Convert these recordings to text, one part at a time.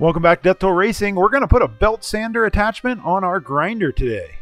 Welcome back to Death Toll Racing. We're going to put a belt sander attachment on our grinder today.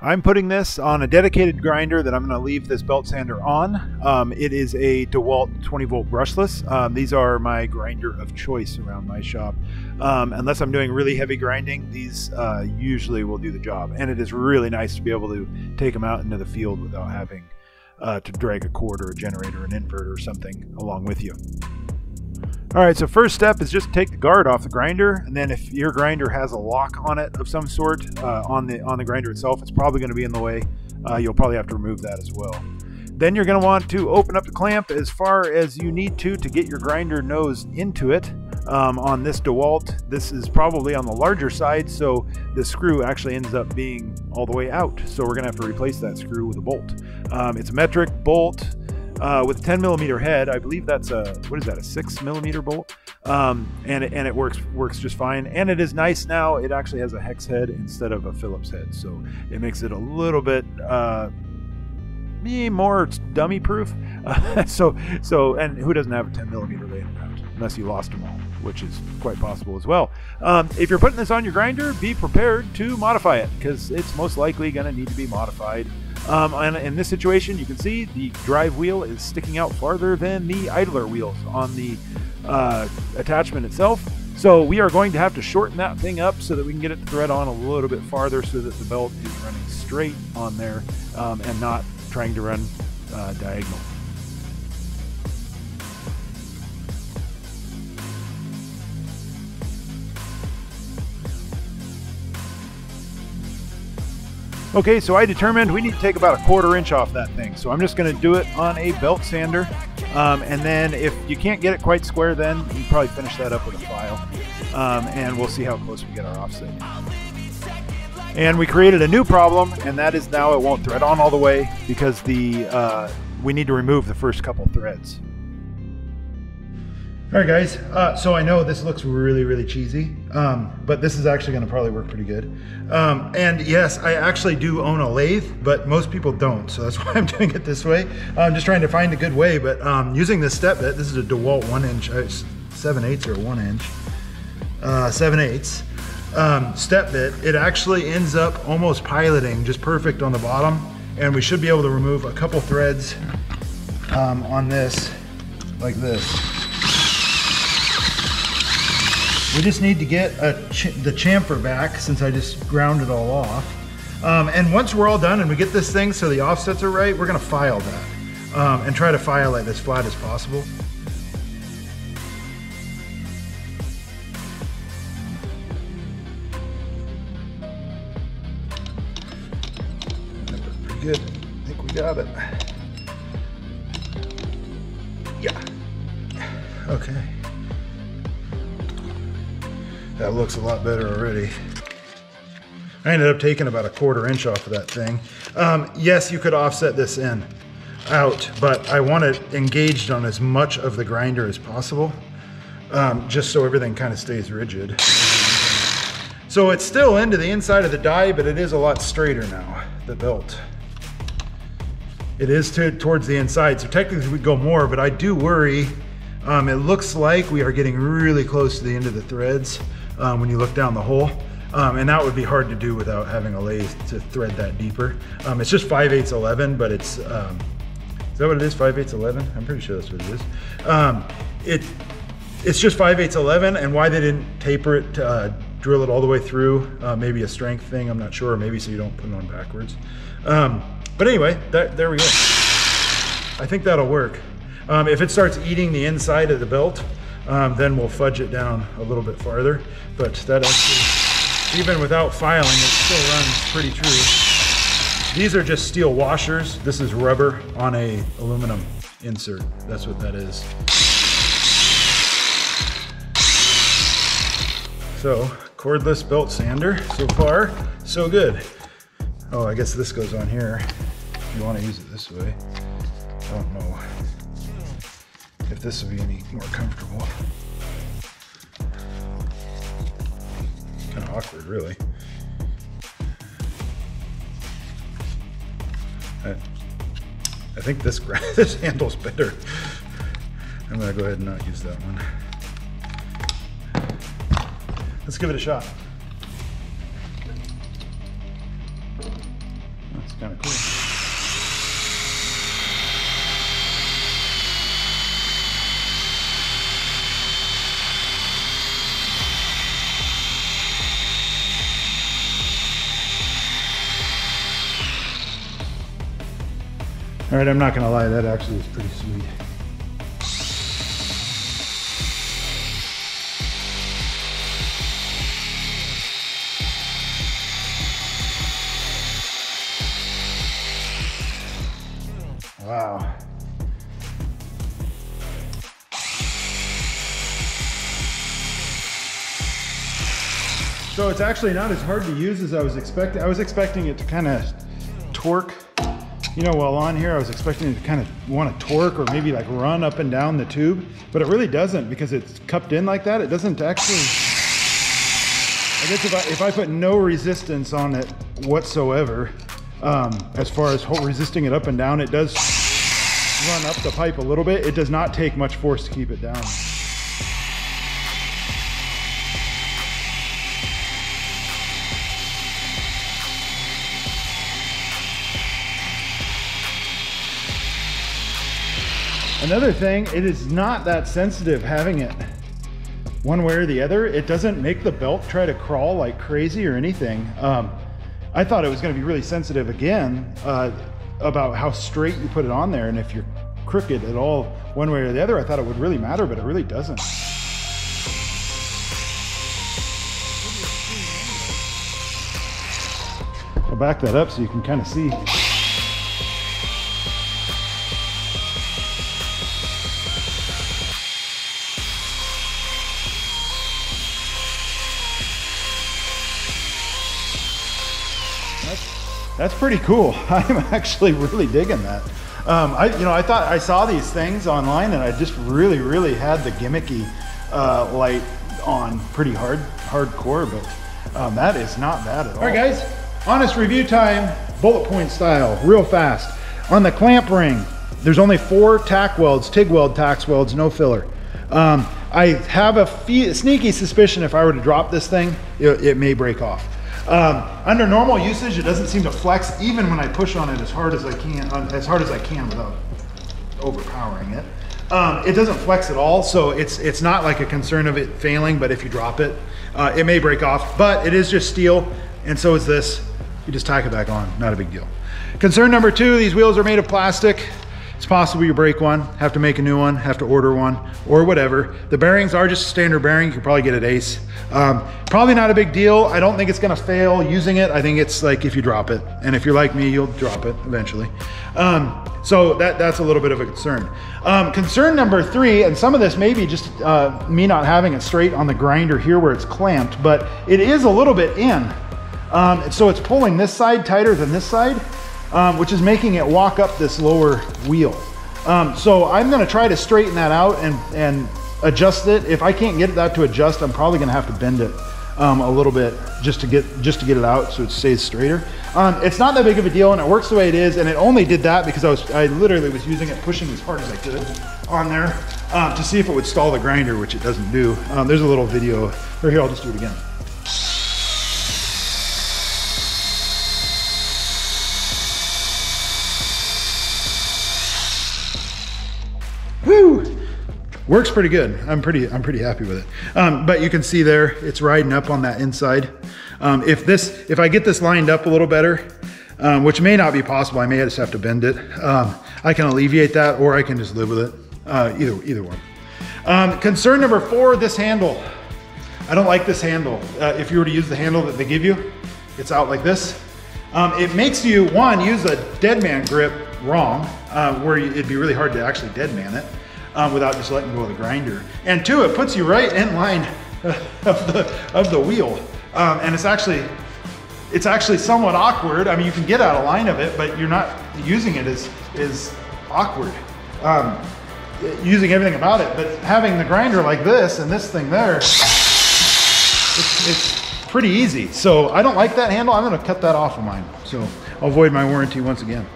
I'm putting this on a dedicated grinder that I'm going to leave this belt sander on. Um, it is a DeWalt 20 volt brushless. Um, these are my grinder of choice around my shop. Um, unless I'm doing really heavy grinding, these uh, usually will do the job. And it is really nice to be able to take them out into the field without having uh, to drag a cord or a generator, an inverter, or something along with you. All right, so first step is just take the guard off the grinder, and then if your grinder has a lock on it of some sort uh, on the on the grinder itself, it's probably going to be in the way. Uh, you'll probably have to remove that as well. Then you're going to want to open up the clamp as far as you need to to get your grinder nose into it. Um, on this DeWalt, this is probably on the larger side, so the screw actually ends up being all the way out. So we're going to have to replace that screw with a bolt. Um, it's a metric bolt uh, with a 10 millimeter head. I believe that's a what is that a six millimeter bolt, um, and it, and it works works just fine. And it is nice now. It actually has a hex head instead of a Phillips head, so it makes it a little bit. Uh, more dummy proof. Uh, so so and who doesn't have a 10 millimeter laying around unless you lost them all, which is quite possible as well. Um, if you're putting this on your grinder, be prepared to modify it because it's most likely going to need to be modified. Um, and in this situation, you can see the drive wheel is sticking out farther than the idler wheels on the uh, attachment itself. So we are going to have to shorten that thing up so that we can get it to thread on a little bit farther so that the belt is running straight on there um, and not trying to run uh, diagonal. Okay, so I determined we need to take about a quarter inch off that thing. So I'm just going to do it on a belt sander. Um, and then if you can't get it quite square, then you probably finish that up with a file. Um, and we'll see how close we get our offset. And we created a new problem, and that is now it won't thread on all the way because the uh, we need to remove the first couple threads. All right, guys. Uh, so I know this looks really, really cheesy, um, but this is actually going to probably work pretty good. Um, and yes, I actually do own a lathe, but most people don't. So that's why I'm doing it this way. I'm just trying to find a good way. But um, using this step bit, this is a DeWalt one inch, uh, seven eighths or one inch, uh, seven eighths step bit. It actually ends up almost piloting just perfect on the bottom, and we should be able to remove a couple threads um, on this like this. We just need to get ch the chamfer back since I just ground it all off. Um, and once we're all done and we get this thing so the offsets are right, we're gonna file that um, and try to file it as flat as possible. Pretty good. I think we got it. Yeah. Okay. That looks a lot better already. I ended up taking about a quarter inch off of that thing. Um, yes, you could offset this in out, but I want it engaged on as much of the grinder as possible, um, just so everything kind of stays rigid. So it's still into the inside of the die, but it is a lot straighter now, the belt. It is to, towards the inside, so technically we go more, but I do worry. Um, it looks like we are getting really close to the end of the threads um, when you look down the hole. Um, and that would be hard to do without having a lathe to thread that deeper. Um, it's just 5 8 11, but it's, um, is that what it is, 5 8 11? I'm pretty sure that's what it is. Um, it, it's just 5 8 11, and why they didn't taper it, uh, drill it all the way through, uh, maybe a strength thing, I'm not sure, maybe so you don't put it on backwards. Um, but anyway, that, there we go. I think that'll work. Um, if it starts eating the inside of the belt, um, then we'll fudge it down a little bit farther. But that actually, even without filing, it still runs pretty true. These are just steel washers. This is rubber on a aluminum insert. That's what that is. So, cordless belt sander. So far, so good. Oh, I guess this goes on here. If you want to use it this way. I don't know if this would be any more comfortable. Kind of awkward, really. I, I think this this handle's better. I'm gonna go ahead and not use that one. Let's give it a shot. That's kind of cool. All right, I'm not gonna lie, that actually is pretty sweet. Wow. So it's actually not as hard to use as I was expecting. I was expecting it to kind of torque. You know, while on here, I was expecting it to kind of want to torque or maybe like run up and down the tube, but it really doesn't because it's cupped in like that. It doesn't actually, I guess if I, if I put no resistance on it whatsoever, um, as far as resisting it up and down, it does run up the pipe a little bit. It does not take much force to keep it down. Another thing, it is not that sensitive having it one way or the other. It doesn't make the belt try to crawl like crazy or anything. Um, I thought it was going to be really sensitive again uh, about how straight you put it on there, and if you're crooked at all one way or the other, I thought it would really matter, but it really doesn't. I'll back that up so you can kind of see. That's, pretty cool. I'm actually really digging that. Um, I, you know, I thought I saw these things online, and I just really, really had the gimmicky uh, light on pretty hard, hardcore. But um, that is not bad at all. All right, guys. Honest review time, bullet point style, real fast. On the clamp ring, there's only four tack welds, TIG weld tack welds, no filler. Um, I have a sneaky suspicion if I were to drop this thing, it, it may break off. Um, under normal usage, it doesn't seem to flex even when I push on it as hard as I can, uh, as hard as I can without overpowering it. Um, it doesn't flex at all, so it's it's not like a concern of it failing. But if you drop it, uh, it may break off. But it is just steel, and so is this. You just tack it back on, not a big deal. Concern number two: these wheels are made of plastic. It's possible you break one, have to make a new one, have to order one, or whatever. The bearings are just standard bearing. You can probably get at Ace. Um, probably not a big deal. I don't think it's gonna fail using it. I think it's like if you drop it, and if you're like me, you'll drop it eventually. Um, so that, that's a little bit of a concern. Um, concern number three, and some of this may be just uh, me not having it straight on the grinder here where it's clamped, but it is a little bit in. Um, so it's pulling this side tighter than this side um, which is making it walk up this lower wheel. Um, so I'm gonna try to straighten that out and, and adjust it. If I can't get that to adjust, I'm probably gonna have to bend it um, a little bit just to get just to get it out so it stays straighter. Um, it's not that big of a deal and it works the way it is and it only did that because I was I literally was using it pushing as hard as I could on there um, to see if it would stall the grinder, which it doesn't do. Um, there's a little video, or here I'll just do it again. Woo! Works pretty good. I'm pretty I'm pretty happy with it. Um, but you can see there, it's riding up on that inside. Um, if this if I get this lined up a little better, um, which may not be possible, I may just have to bend it. Um, I can alleviate that, or I can just live with it. Uh, either either one. Um, concern number four: this handle. I don't like this handle. Uh, if you were to use the handle that they give you, it's out like this. Um, it makes you one use a dead man grip wrong, uh, where it'd be really hard to actually dead man it um, without just letting go of the grinder. And two, it puts you right in line of the of the wheel, um, and it's actually it's actually somewhat awkward. I mean, you can get out of line of it, but you're not using it is is awkward. Um, using everything about it, but having the grinder like this and this thing there, it's, it's pretty easy. So I don't like that handle. I'm gonna cut that off of mine. So I'll avoid my warranty once again.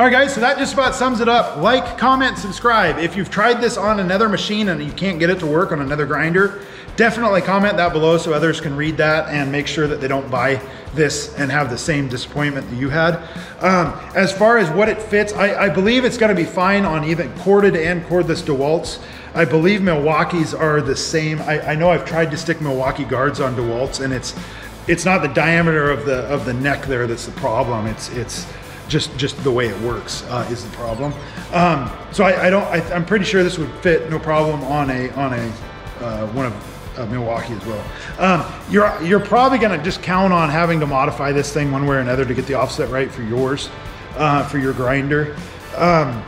All right, guys, so that just about sums it up. Like, comment, subscribe. If you've tried this on another machine and you can't get it to work on another grinder, definitely comment that below so others can read that and make sure that they don't buy this and have the same disappointment that you had. Um, as far as what it fits, I, I believe it's gonna be fine on even corded and cordless DeWalt's. I believe Milwaukee's are the same. I, I know I've tried to stick Milwaukee guards on DeWalt's and it's it's not the diameter of the of the neck there that's the problem. It's it's just just the way it works uh, is the problem. Um, so I, I don't. I, am pretty sure this would fit no problem on a on a uh, one of uh, Milwaukee as well. Um, you're you're probably gonna just count on having to modify this thing one way or another to get the offset right for yours, uh, for your grinder. Um,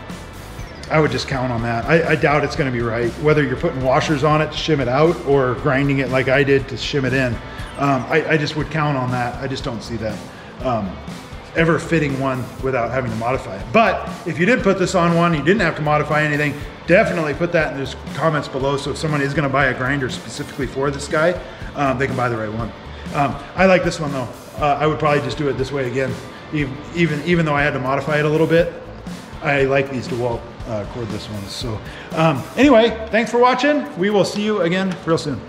I would just count on that. I, I doubt it's going to be right. Whether you're putting washers on it to shim it out or grinding it like I did to shim it in, um, I, I, just would count on that. I just don't see that. Ever fitting one without having to modify it. But if you did put this on one, you didn't have to modify anything, definitely put that in the comments below. So if someone is gonna buy a grinder specifically for this guy, um, they can buy the right one. Um, I like this one though. Uh, I would probably just do it this way again. Even, even though I had to modify it a little bit, I like these DeWalt uh, cordless ones. So um, anyway, thanks for watching. We will see you again real soon.